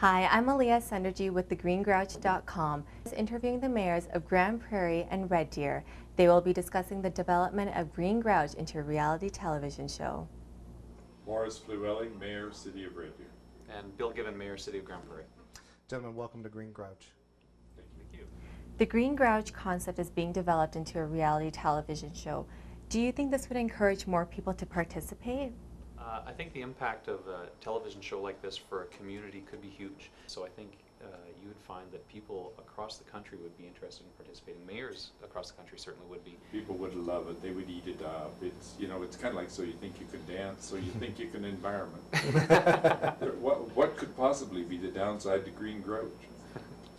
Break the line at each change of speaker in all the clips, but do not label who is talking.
Hi, I'm Aliyah Sunderji with theGreenGrouch.com, interviewing the mayors of Grande Prairie and Red Deer. They will be discussing the development of Green Grouch into a reality television show.
Morris Flewwelling, Mayor, City of Red Deer.
And Bill Given, Mayor, City of Grande Prairie.
Gentlemen, welcome to Green Grouch.
Thank you.
Thank you.
The Green Grouch concept is being developed into a reality television show. Do you think this would encourage more people to participate?
Uh, I think the impact of a television show like this for a community could be huge. So I think uh, you would find that people across the country would be interested in participating. Mayors across the country certainly would be.
People would love it, they would eat it up. It's, you know, it's kind of like, so you think you can dance, so you think you can environment. What, what could possibly be the downside to Green Grouch?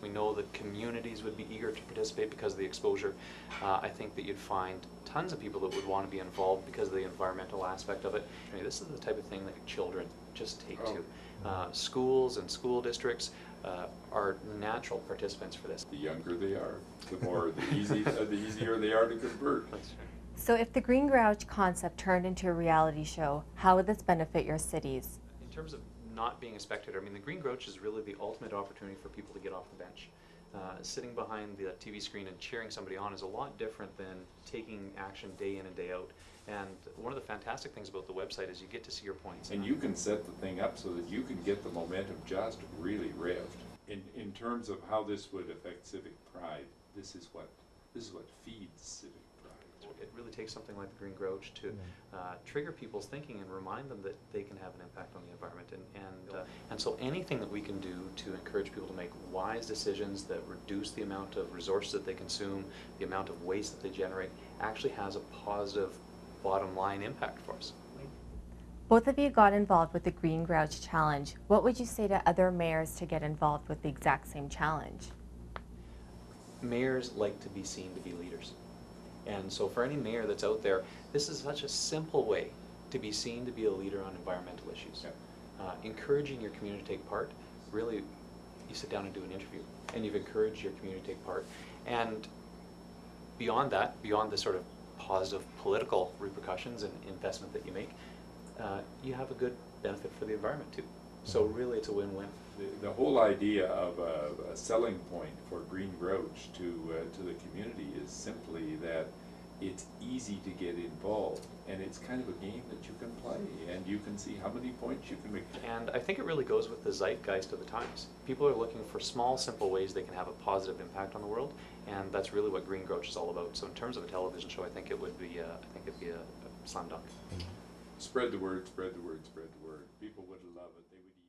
We know that communities would be eager to participate because of the exposure. Uh, I think that you'd find tons of people that would want to be involved because of the environmental aspect of it. I mean, this is the type of thing that children just take to. Uh, schools and school districts uh, are natural participants for this.
The younger they are, the more, the easy, uh, the easier they are to convert.
That's right.
So if the Green Grouch concept turned into a reality show, how would this benefit your cities?
In terms of not being a spectator, I mean, the Green Grouch is really the ultimate opportunity for people to get off the bench. Uh, sitting behind the TV screen and cheering somebody on is a lot different than taking action day in and day out. And one of the fantastic things about the website is you get to see your points.
And you can set the thing up so that you can get the momentum just really revved. In, in terms of how this would affect civic pride, this is what, this is what feeds civic pride.
It really takes something like the Green Grouch to uh, trigger people's thinking and remind them that they can have an impact on the environment. And, and, uh, and so anything that we can do to encourage people to make wise decisions that reduce the amount of resources that they consume, the amount of waste that they generate, actually has a positive bottom line impact for us.
Both of you got involved with the Green Grouch Challenge. What would you say to other mayors to get involved with the exact same challenge?
mayors like to be seen to be leaders. And so for any mayor that's out there, this is such a simple way to be seen to be a leader on environmental issues.
Yeah.
Uh, encouraging your community to take part, really, you sit down and do an interview, and you've encouraged your community to take part. And beyond that, beyond the sort of positive political repercussions and investment that you make, uh, you have a good benefit for the environment too. So really, it's a win-win.
The, the whole idea of a, a selling point for Green Grouch to, uh, to the community is simply that it's easy to get involved, and it's kind of a game that you can play, and you can see how many points you can make.
And I think it really goes with the zeitgeist of the times. People are looking for small, simple ways they can have a positive impact on the world, and that's really what Green Grouch is all about. So in terms of a television show, I think it would be, uh, I think it'd be a, a slam dunk.
Spread the word, spread the word, spread the word. People would love it. They would eat.